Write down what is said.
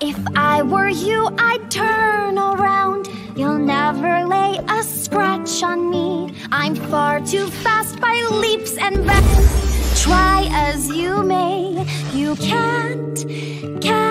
If I were you, I'd turn around. You'll never lay a scratch on me. I'm far too fast by leaps and bounds. Try as you may, you can't Can't.